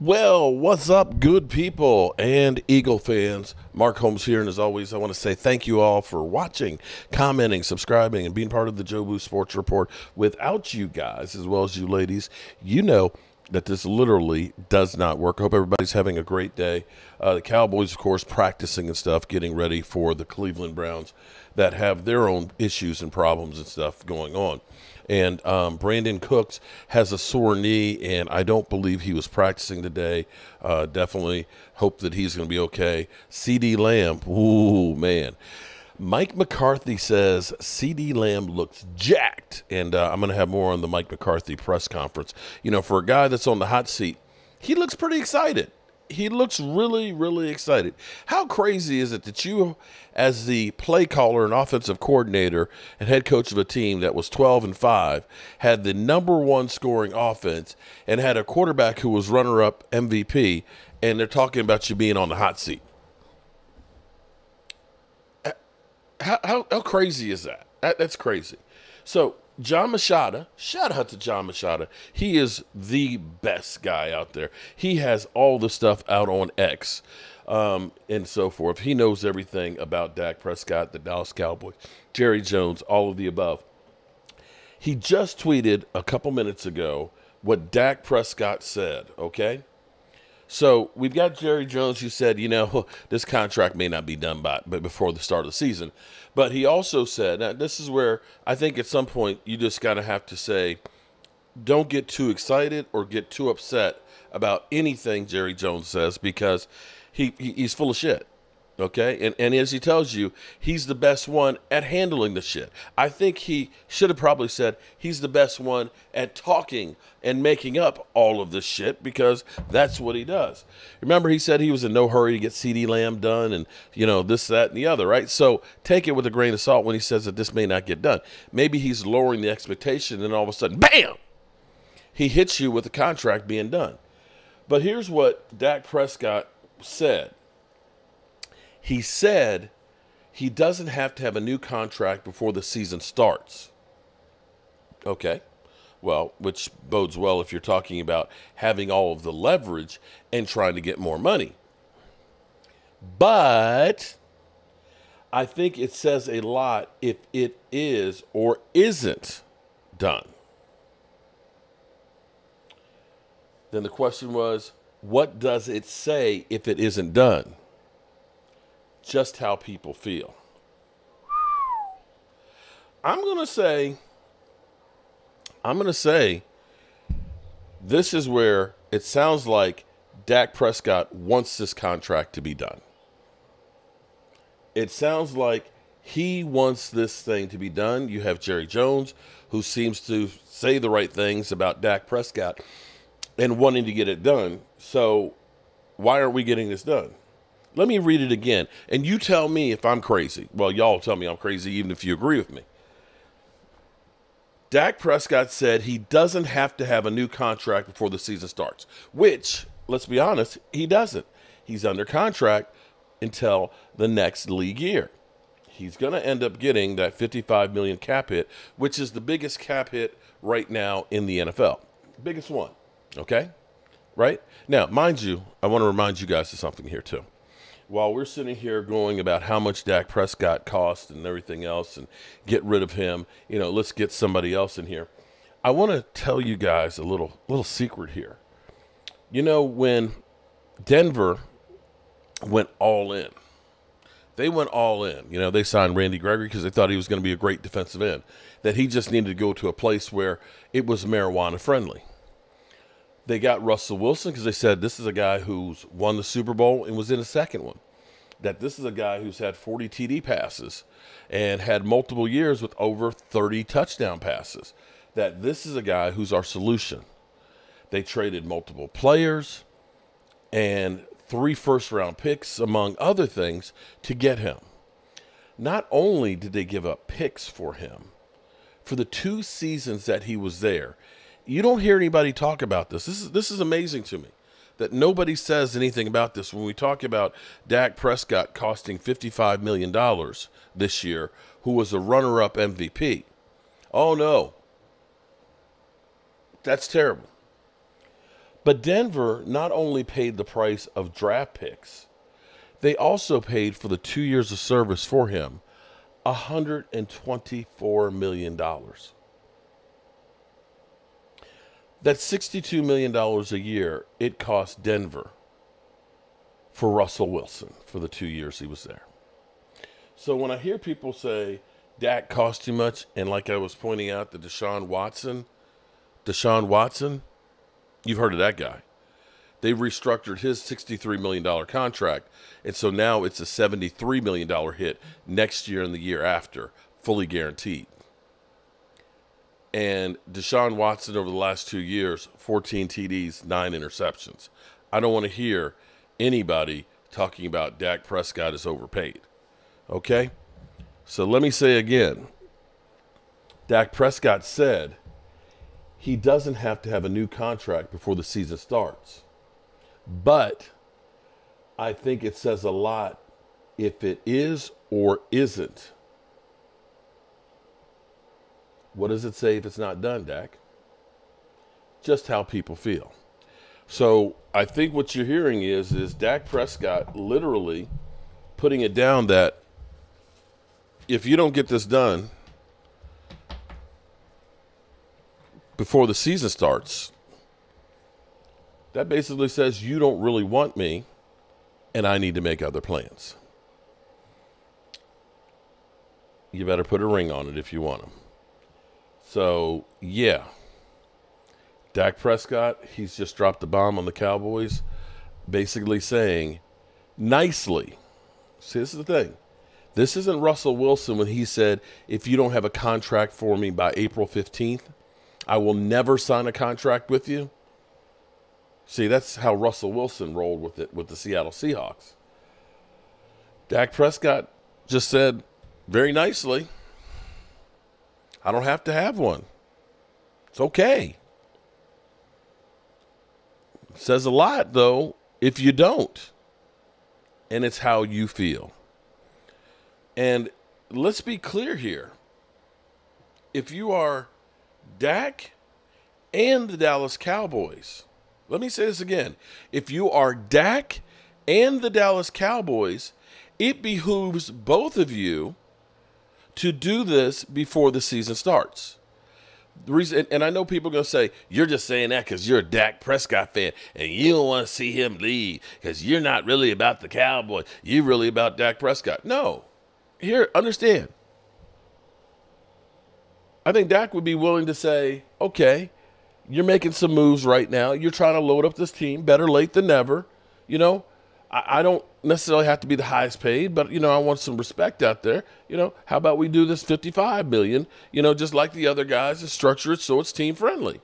Well, what's up, good people and Eagle fans? Mark Holmes here, and as always, I want to say thank you all for watching, commenting, subscribing, and being part of the Joe Jobu Sports Report. Without you guys, as well as you ladies, you know that this literally does not work. I hope everybody's having a great day. Uh, the Cowboys, of course, practicing and stuff, getting ready for the Cleveland Browns that have their own issues and problems and stuff going on. And um, Brandin Cooks has a sore knee, and I don't believe he was practicing today. Uh, definitely hope that he's going to be okay. CeeDee Lamb, ooh, man. Mike McCarthy says CeeDee Lamb looks jacked. And uh, I'm going to have more on the Mike McCarthy press conference. You know, for a guy that's on the hot seat, he looks pretty excited he looks really, really excited. How crazy is it that you, as the play caller and offensive coordinator and head coach of a team that was 12 and 5, had the number one scoring offense and had a quarterback who was runner up MVP, and they're talking about you being on the hot seat? How, how, how crazy is that? that? That's crazy. So, Jon Machota, shout out to Jon Machota. He is the best guy out there. He has all the stuff out on X um, and so forth. He knows everything about Dak Prescott, the Dallas Cowboys, Jerry Jones, all of the above. He just tweeted a couple minutes ago what Dak Prescott said, okay? So we've got Jerry Jones who said, you know, this contract may not be done by but before the start of the season. But he also said, now this is where I think at some point you just gotta have to say, don't get too excited or get too upset about anything Jerry Jones says because he, he he's full of shit. Okay, and and as he tells you, he's the best one at handling the shit. I think he should have probably said he's the best one at talking and making up all of this shit because that's what he does. Remember, he said he was in no hurry to get CeeDee Lamb done, and you know this, that, and the other, right? So take it with a grain of salt when he says that this may not get done. Maybe he's lowering the expectation, and all of a sudden, bam, he hits you with the contract being done. But here's what Dak Prescott said he said he doesn't have to have a new contract before the season starts. Okay. Well, which bodes well if you're talking about having all of the leverage and trying to get more money. But I think it says a lot if it is or isn't done. Then the question was, what does it say if it isn't done? Just how people feel. I'm going to say, I'm going to say, this is where it sounds like Dak Prescott wants this contract to be done. It sounds like he wants this thing to be done. You have Jerry Jones, who seems to say the right things about Dak Prescott and wanting to get it done. So, why aren't we getting this done? Let me read it again. And you tell me if I'm crazy. Well, y'all tell me I'm crazy even if you agree with me. Dak Prescott said he doesn't have to have a new contract before the season starts, which, let's be honest, he doesn't. He's under contract until the next league year. He's going to end up getting that 55 million cap hit, which is the biggest cap hit right now in the NFL. Biggest one. Okay? Right? Now, mind you, I want to remind you guys of something here too while we're sitting here going about how much Dak Prescott cost and everything else and get rid of him, you know, let's get somebody else in here. I want to tell you guys a little little secret here. You know, when Denver went all in, they went all in. You know, they signed Randy Gregory because they thought he was going to be a great defensive end, that he just needed to go to a place where it was marijuana friendly. They got Russell Wilson because they said this is a guy who's won the Super Bowl and was in a second one. That this is a guy who's had 40 TD passes and had multiple years with over 30 touchdown passes. That this is a guy who's our solution. They traded multiple players and three first round picks, among other things, to get him. Not only did they give up picks for him, for the two seasons that he was there, you don't hear anybody talk about this. This is this is amazing to me that nobody says anything about this when we talk about Dak Prescott costing $55 million this year, who was a runner up MVP. Oh, no. That's terrible. But Denver not only paid the price of draft picks, they also paid for the two years of service for him $124 million. That's $62 million a year it cost Denver for Russell Wilson for the two years he was there. So when I hear people say Dak cost too much, and like I was pointing out, the Deshaun Watson, Deshaun Watson, you've heard of that guy. They restructured his $63 million contract, and so now it's a $73 million hit next year and the year after, fully guaranteed. And Deshaun Watson over the last two years, 14 TDs, nine interceptions. I don't want to hear anybody talking about Dak Prescott is overpaid. Okay? So let me say again Dak Prescott said he doesn't have to have a new contract before the season starts. But I think it says a lot if it is or isn't. What does it say if it's not done, Dak? Just how people feel. So I think what you're hearing is is Dak Prescott literally putting it down that if you don't get this done before the season starts, that basically says you don't really want me and I need to make other plans. You better put a ring on it if you want them. So, yeah. Dak Prescott, he's just dropped the bomb on the Cowboys, basically saying nicely. See, this is the thing. This isn't Russell Wilson when he said, if you don't have a contract for me by April 15th, I will never sign a contract with you. See, that's how Russell Wilson rolled with it with the Seattle Seahawks. Dak Prescott just said very nicely, I don't have to have one. It's okay. It says a lot, though, if you don't. And it's how you feel. And let's be clear here. If you are Dak and the Dallas Cowboys, let me say this again. If you are Dak and the Dallas Cowboys, it behooves both of you to do this before the season starts. The reason, and I know people are going to say, you're just saying that because you're a Dak Prescott fan and you don't want to see him leave because you're not really about the Cowboys. You're really about Dak Prescott. No. Here, understand. I think Dak would be willing to say, okay, you're making some moves right now. You're trying to load up this team. Better late than never. You know, I, I, don't necessarily have to be the highest paid, but you know, I want some respect out there. You know, how about we do this 55 million? You know, just like the other guys, and structure it so it's team friendly.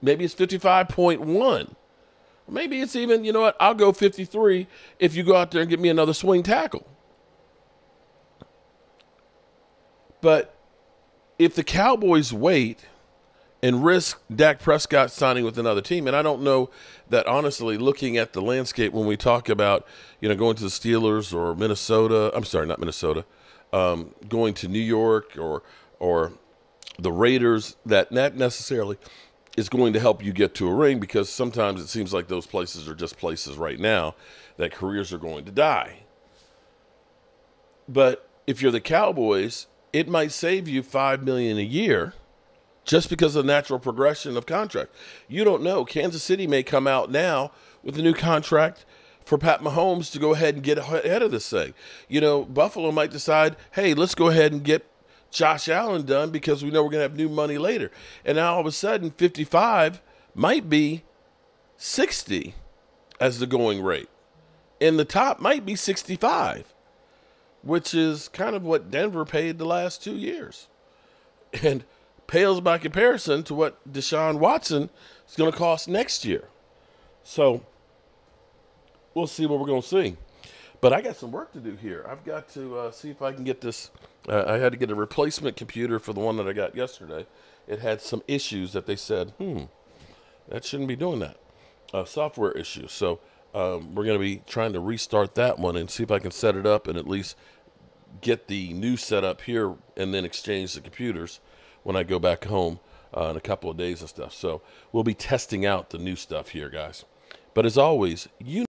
Maybe it's 55.1. Maybe it's even, you know what, I'll go 53 if you go out there and get me another swing tackle. But if the Cowboys wait and risk Dak Prescott signing with another team. And I don't know that honestly, looking at the landscape when we talk about you know going to the Steelers or Minnesota, I'm sorry, not Minnesota, um, going to New York or or the Raiders, that not necessarily is going to help you get to a ring because sometimes it seems like those places are just places right now that careers are going to die. But if you're the Cowboys, it might save you five million a year just because of the natural progression of contract. You don't know. Kansas City may come out now with a new contract for Pat Mahomes to go ahead and get ahead of this thing. You know, Buffalo might decide, hey, let's go ahead and get Josh Allen done because we know we're going to have new money later. And now all of a sudden, 55 might be 60 as the going rate. And the top might be 65, which is kind of what Denver paid the last two years. And pales by comparison to what Deshaun Watson is going to cost next year. So we'll see what we're going to see. But I got some work to do here. I've got to uh, see if I can get this. Uh, I had to get a replacement computer for the one that I got yesterday. It had some issues that they said, hmm, that shouldn't be doing that. Uh, software issues. So um, we're going to be trying to restart that one and see if I can set it up and at least get the new setup here and then exchange the computers when I go back home uh, in a couple of days and stuff. So we'll be testing out the new stuff here, guys. But as always, you